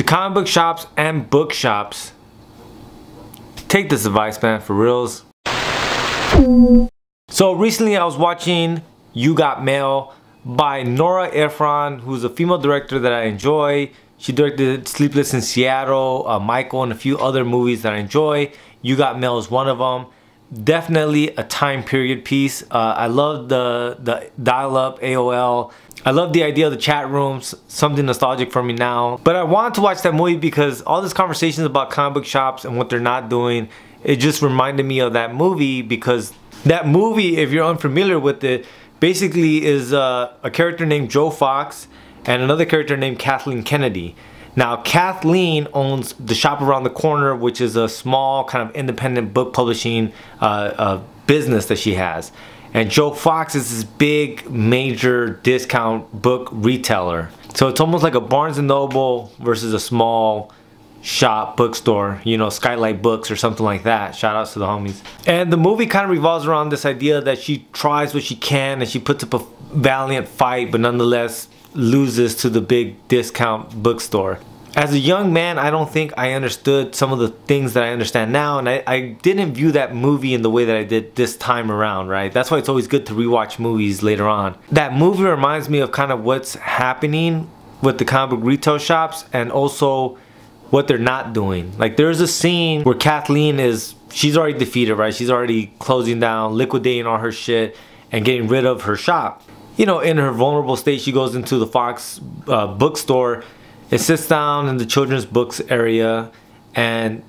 to comic book shops and bookshops. Take this advice, man, for reals. So recently I was watching You Got Mail by Nora Ephron, who's a female director that I enjoy. She directed Sleepless in Seattle, uh, Michael, and a few other movies that I enjoy. You Got Mail is one of them. Definitely a time period piece. Uh, I love the, the dial-up AOL. I love the idea of the chat rooms, something nostalgic for me now. But I wanted to watch that movie because all this conversations about comic book shops and what they're not doing, it just reminded me of that movie because that movie, if you're unfamiliar with it, basically is uh, a character named Joe Fox and another character named Kathleen Kennedy. Now Kathleen owns the shop around the corner which is a small kind of independent book publishing uh, uh, business that she has. And Joe Fox is this big major discount book retailer. So it's almost like a Barnes & Noble versus a small shop bookstore you know skylight books or something like that. Shout outs to the homies. And the movie kind of revolves around this idea that she tries what she can and she puts up a valiant fight but nonetheless loses to the big discount bookstore as a young man i don't think i understood some of the things that i understand now and I, I didn't view that movie in the way that i did this time around right that's why it's always good to rewatch movies later on that movie reminds me of kind of what's happening with the comic book retail shops and also what they're not doing. Like there's a scene where Kathleen is, she's already defeated, right? She's already closing down, liquidating all her shit and getting rid of her shop. You know, in her vulnerable state, she goes into the Fox uh, bookstore. It sits down in the children's books area and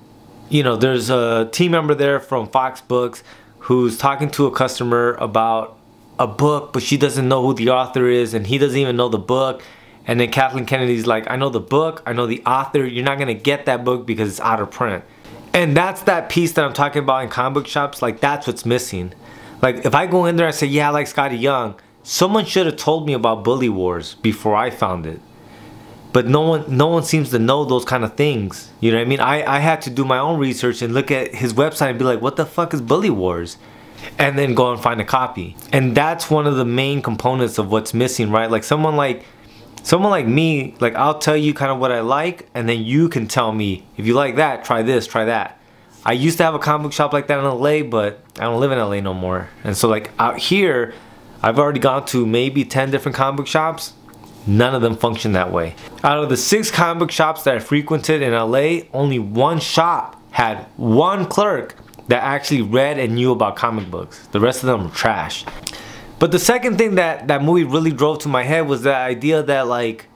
you know, there's a team member there from Fox Books who's talking to a customer about a book, but she doesn't know who the author is and he doesn't even know the book and then Kathleen Kennedy's like, I know the book, I know the author, you're not gonna get that book because it's out of print. And that's that piece that I'm talking about in comic book shops, like that's what's missing. Like if I go in there and say, yeah, I like Skottie Young, someone should have told me about Bully Wars before I found it. But no one no one seems to know those kind of things. You know what I mean? I, I had to do my own research and look at his website and be like, what the fuck is Bully Wars? And then go and find a copy. And that's one of the main components of what's missing, right? Like someone like someone like me, like I'll tell you kind of what I like and then you can tell me, if you like that, try this, try that. I used to have a comic book shop like that in LA, but I don't live in LA no more. And so like out here, I've already gone to maybe 10 different comic book shops. None of them function that way. Out of the six comic book shops that I frequented in LA, only one shop had one clerk that actually read and knew about comic books. The rest of them were trash. But the second thing that that movie really drove to my head was the idea that like,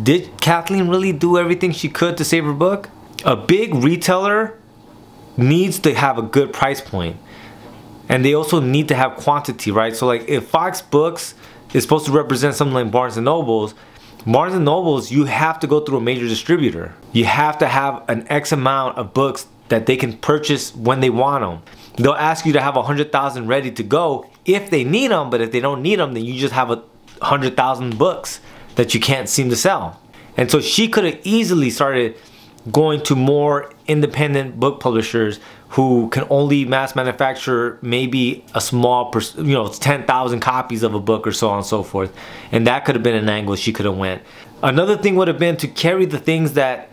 did Kathleen really do everything she could to save her book? A big retailer needs to have a good price point. And they also need to have quantity, right? So like if Fox Books is supposed to represent something like Barnes & Nobles, Barnes & Nobles, you have to go through a major distributor. You have to have an X amount of books that they can purchase when they want them. They'll ask you to have a 100,000 ready to go if they need them, but if they don't need them, then you just have a hundred thousand books that you can't seem to sell. And so she could have easily started going to more independent book publishers who can only mass manufacture maybe a small, you know, 10,000 copies of a book or so on and so forth. And that could have been an angle she could have went. Another thing would have been to carry the things that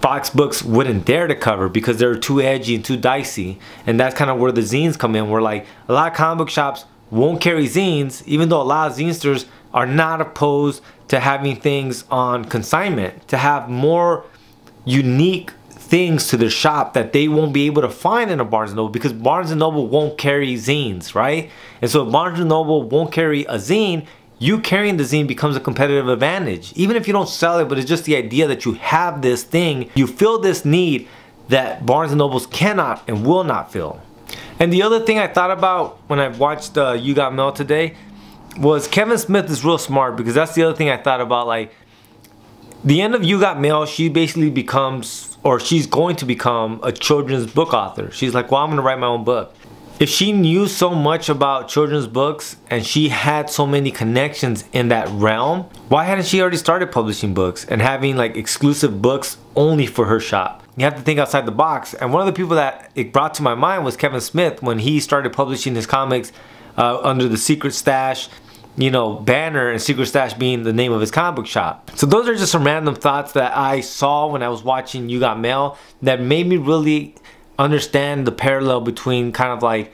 Fox Books wouldn't dare to cover because they're too edgy and too dicey. And that's kind of where the zines come in. Where like a lot of comic book shops won't carry zines, even though a lot of zinesters are not opposed to having things on consignment, to have more unique things to their shop that they won't be able to find in a Barnes & Noble because Barnes & Noble won't carry zines, right? And so if Barnes & Noble won't carry a zine, you carrying the zine becomes a competitive advantage. Even if you don't sell it, but it's just the idea that you have this thing, you feel this need that Barnes & Nobles cannot and will not fill. And the other thing I thought about when I watched uh, You Got Mail today was Kevin Smith is real smart because that's the other thing I thought about like the end of You Got Mail she basically becomes or she's going to become a children's book author. She's like well I'm gonna write my own book if she knew so much about children's books and she had so many connections in that realm, why hadn't she already started publishing books and having like exclusive books only for her shop? You have to think outside the box. And one of the people that it brought to my mind was Kevin Smith when he started publishing his comics uh, under the Secret Stash you know, banner and Secret Stash being the name of his comic book shop. So those are just some random thoughts that I saw when I was watching You Got Mail that made me really understand the parallel between kind of like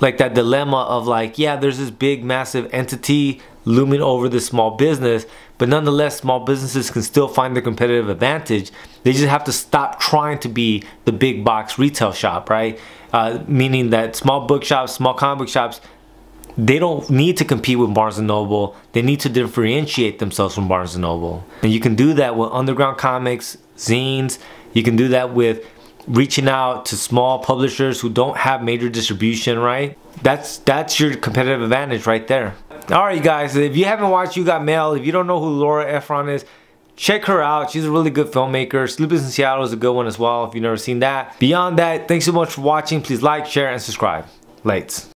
like that dilemma of like yeah there's this big massive entity looming over this small business but nonetheless small businesses can still find their competitive advantage they just have to stop trying to be the big box retail shop right uh, meaning that small bookshops small comic book shops they don't need to compete with Barnes & Noble. They need to differentiate themselves from Barnes & Noble. And you can do that with underground comics, zines. You can do that with reaching out to small publishers who don't have major distribution, right? That's that's your competitive advantage right there. All right, you guys, if you haven't watched You Got Mail, if you don't know who Laura Ephron is, check her out. She's a really good filmmaker. Sleepless in Seattle is a good one as well if you've never seen that. Beyond that, thanks so much for watching. Please like, share, and subscribe. Lates.